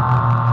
Ah.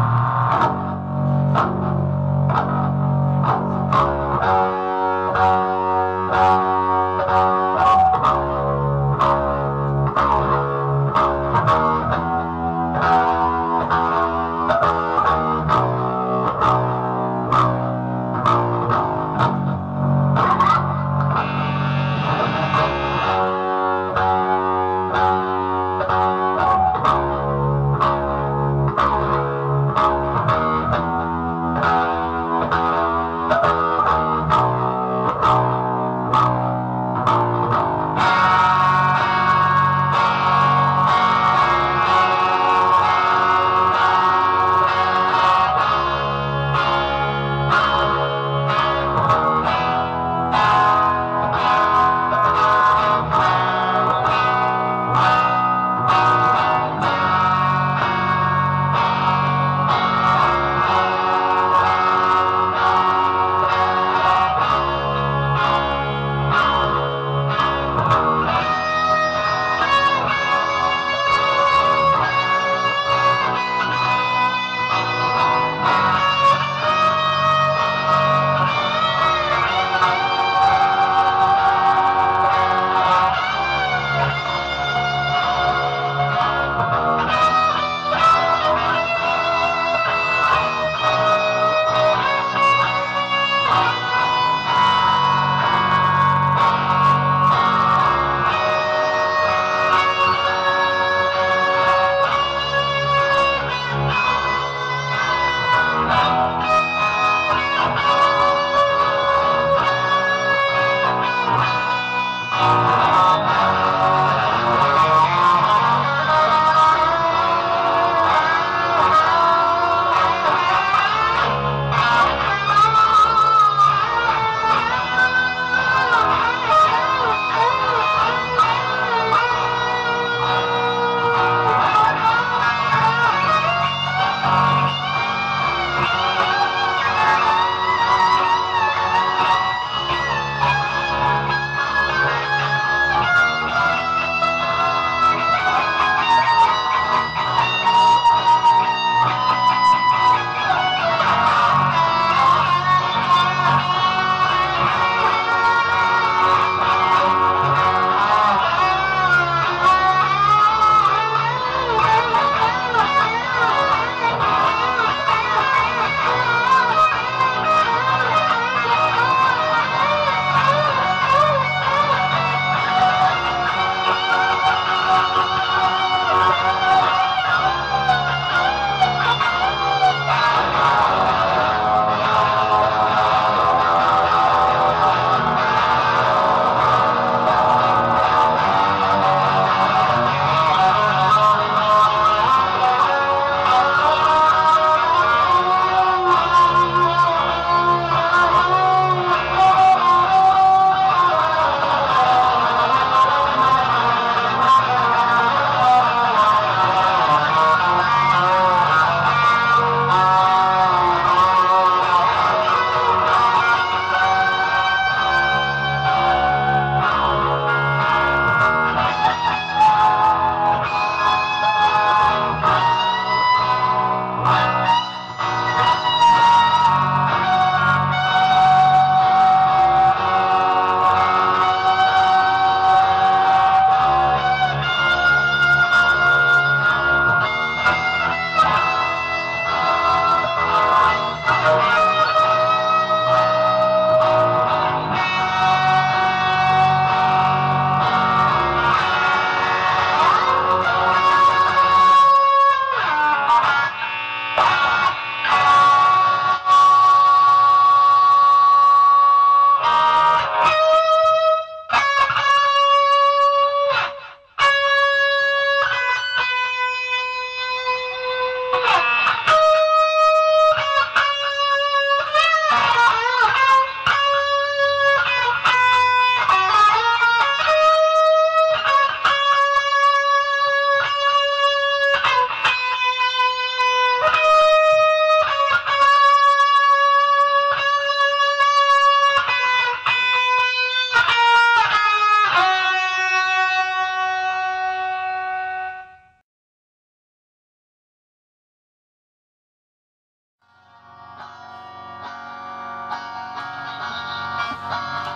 Música